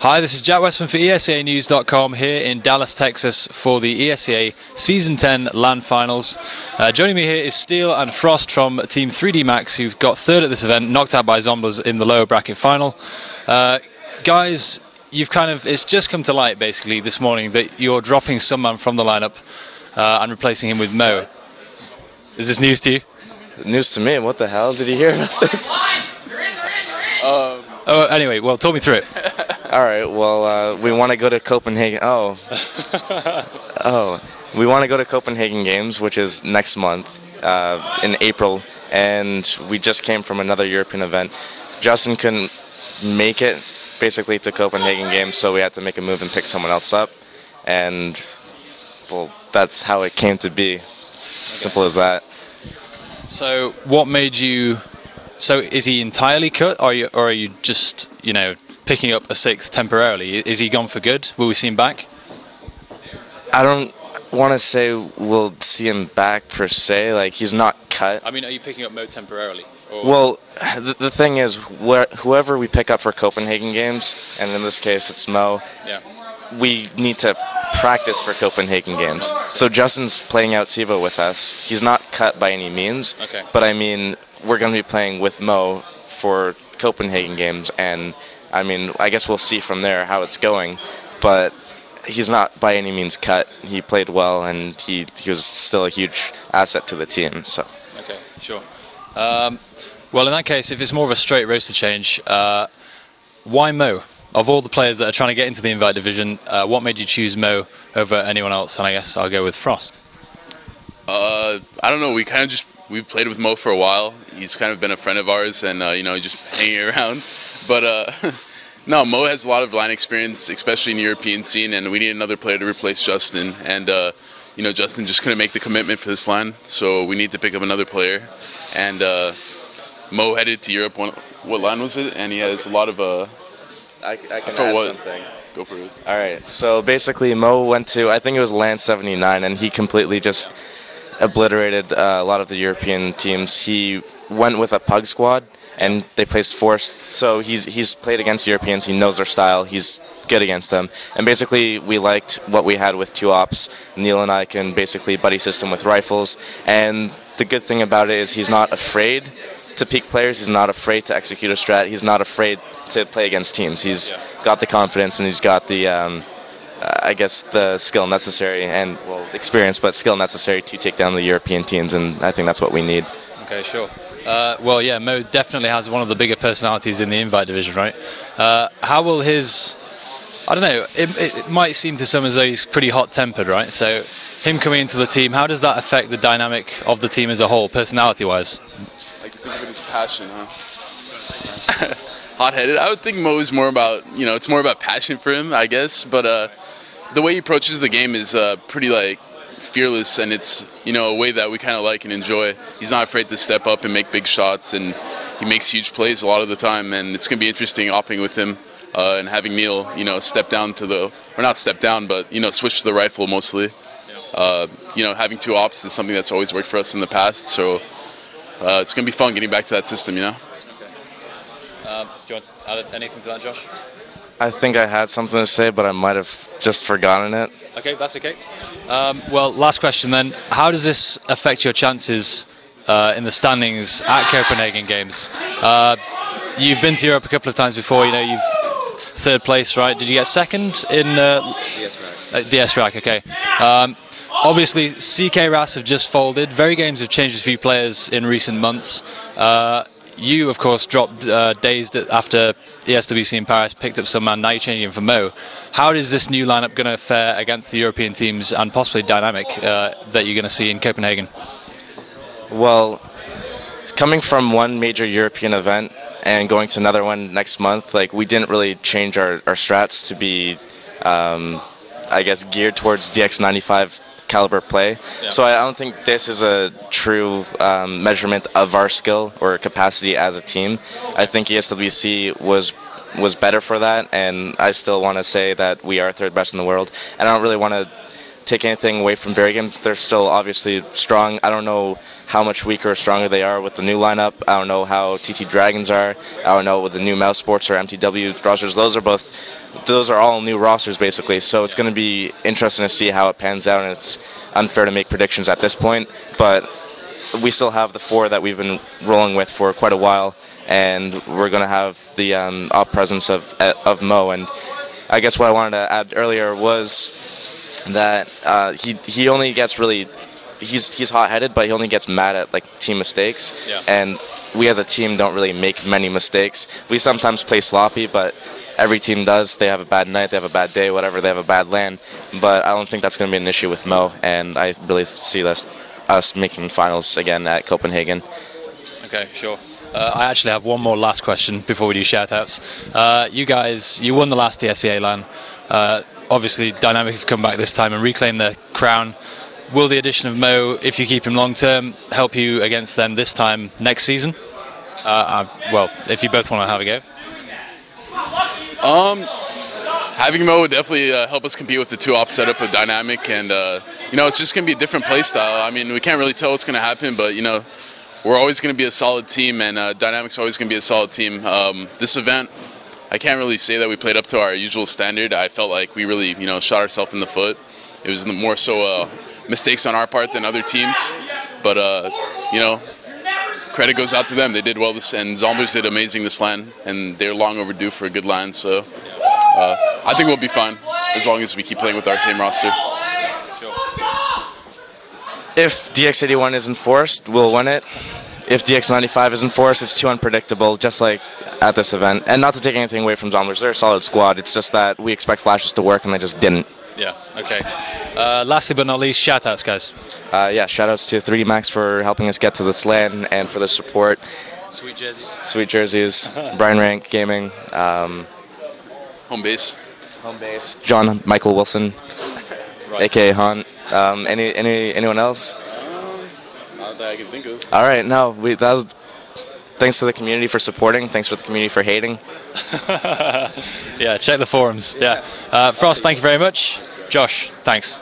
Hi, this is Jack Westman for ESEANews.com here in Dallas, Texas for the ESEA Season 10 LAN Finals. Uh, joining me here is Steele and Frost from Team 3DMAX, who've got third at this event, knocked out by Zomblers in the lower bracket final. Uh, guys, you've kind of, it's just come to light basically this morning that you're dropping someone from the lineup uh, and replacing him with Mo. Is this news to you? News to me. What the hell? Did you hear about this? Oh, anyway, well, talk me through it. All right. Well, uh, we want to go to Copenhagen. Oh. oh. We want to go to Copenhagen Games, which is next month uh, in April, and we just came from another European event. Justin couldn't make it basically to Copenhagen Games, so we had to make a move and pick someone else up, and well, that's how it came to be. Simple as that. So, what made you? So, is he entirely cut, or are you, or are you just, you know, picking up a sixth temporarily? Is he gone for good? Will we see him back? I don't want to say we'll see him back per se. Like he's not cut. I mean, are you picking up Mo temporarily? Or Well, the, the thing is, where, whoever we pick up for Copenhagen games, and in this case it's Mo, yeah. we need to practice for Copenhagen games. So Justin's playing out Siva with us. He's not cut by any means. Okay. But I mean, we're going to be playing with Mo for Copenhagen games, and I mean, I guess we'll see from there how it's going. But he's not by any means cut. He played well, and he, he was still a huge asset to the team. So. Okay, sure. Um, well, in that case, if it's more of a straight roster change, uh, why Mo? Of all the players that are trying to get into the invite division, uh, what made you choose Mo over anyone else? And I guess I'll go with Frost. Uh, I don't know. We kind of just we've played with Mo for a while. He's kind of been a friend of ours, and uh, you know, he's just hanging around. But uh, no, Mo has a lot of LAN experience, especially in the European scene, and we need another player to replace Justin. And uh, you know, Justin just couldn't make the commitment for this LAN, so we need to pick up another player. And uh, Mo headed to Europe. What, what LAN was it? And he has a lot of uh, I, I can for add what? something. Go for it. All right. So basically, Mo went to I think it was Land 79, and he completely just obliterated uh, a lot of the European teams. He went with a pug squad, and they placed fourth. So he's he's played against Europeans. He knows their style. He's good against them. And basically, we liked what we had with two ops. Neil and I can basically buddy system with rifles. And the good thing about it is he's not afraid to peek players. He's not afraid to execute a strat. He's not afraid to play against teams. He's got the confidence and he's got the, um, uh, I guess, the skill necessary and well, experience, but skill necessary to take down the European teams. And I think that's what we need. Okay, sure. Uh, well, yeah, Mo definitely has one of the bigger personalities in the invite division, right? Uh, how will his. I don't know, it, it, might seem to some as though he's pretty hot tempered, right? So, him coming into the team, how does that affect the dynamic of the team as a whole, personality wise? like to think of it as passion, huh? Hot-headed. I would think Mo is more about you know it's more about passion for him, I guess. But uh, the way he approaches the game is uh, pretty like fearless, and it's you know a way that we kind of like and enjoy. He's not afraid to step up and make big shots, and he makes huge plays a lot of the time. And it's gonna be interesting opping with him uh, and having Neil you know step down to the or not step down, but you know switch to the rifle mostly. Uh, you know having two ops is something that's always worked for us in the past, so. Uh, it's gonna be fun getting back to that system, you know. Um, do you want to add anything to that, Josh? I think I had something to say, but I might have just forgotten it. Okay, that's okay. Um, well, last question then. How does this affect your chances uh, in the standings at Copenhagen Games? Uh, you've been to Europe a couple of times before. You know, you've third place, right? Did you get second in uh, uh, DS Rack? Okay. Um, obviously, ckraS have just folded. VeryGames have changed a few players in recent months. You, of course, dropped uh, dazed after ESWC in Paris, picked up Sunman. Now you're changing for Mo. How is this new lineup going to fare against the European teams and possibly dynamic uh, that you're going to see in Copenhagen? Well, coming from one major European event and going to another one next month, like we didn't really change our, our strats to be, um, I guess, geared towards DX95 caliber play. So I don't think this is a true um, measurement of our skill or capacity as a team. I think ESWC was was better for that, and I still want to say that we are third best in the world. And I don't really want to take anything away from VeryGames. They're still obviously strong. I don't know how much weaker or stronger they are with the new lineup. I don't know how TT Dragons are. I don't know with the new mousesports or MTW rosters. Those are both, those are all new rosters basically. So it's going to be interesting to see how it pans out, and it's unfair to make predictions at this point. But we still have the four that we've been rolling with for quite a while, and we're going to have the um, op presence of of Mo. And I guess what I wanted to add earlier was that uh, he he only gets really he's he's hot-headed, but he only gets mad at like team mistakes. Yeah. And we as a team don't really make many mistakes. We sometimes play sloppy, but every team does. They have a bad night, they have a bad day, whatever. They have a bad LAN, but I don't think that's going to be an issue with Mo. And I really see us us making finals again at Copenhagen. Okay, sure. Uh, I actually have one more last question before we do shoutouts. Uh, you guys, you won the last ESEA LAN. Uh, obviously, Dynamic have come back this time and reclaimed the crown. Will the addition of Mo, if you keep him long term, help you against them this time next season? Uh, uh, well, if you both want to have a go. Um, having Mo would definitely uh, help us compete with the two op setup of Dynamic, and uh, you know it's just gonna be a different play style. I mean, we can't really tell what's gonna happen, but you know we're always gonna be a solid team, and uh, Dynamic's always gonna be a solid team. Um, this event, I can't really say that we played up to our usual standard. I felt like we really you know shot ourselves in the foot. It was more so uh, mistakes on our part than other teams, but uh, you know credit goes out to them. They did well this, and Zombers did amazing this LAN, and they're long overdue for a good LAN. So uh, I think we'll be fine as long as we keep playing with our same roster. If DX81 is enforced, we'll win it. If DX95 is enforced, it's too unpredictable, just like at this event. And not to take anything away from Zombies, they're a solid squad. It's just that we expect flashes to work, and they just didn't. Yeah, okay. Uh, lastly but not least, shoutouts, guys. Uh, yeah, shoutouts to 3DMAX for helping us get to this LAN and for the support. Sweet jerseys. Sweet jerseys, Brian Rank Gaming, um, Home base. home base, John Michael Wilson, Right. aka Hunt. Um, any any anyone else? Not that I can think of. All right, no, we that was. Thanks to the community for supporting. Thanks for the community for hating. Yeah, check the forums. Yeah. Uh, Frost, thank you very much. Josh, thanks.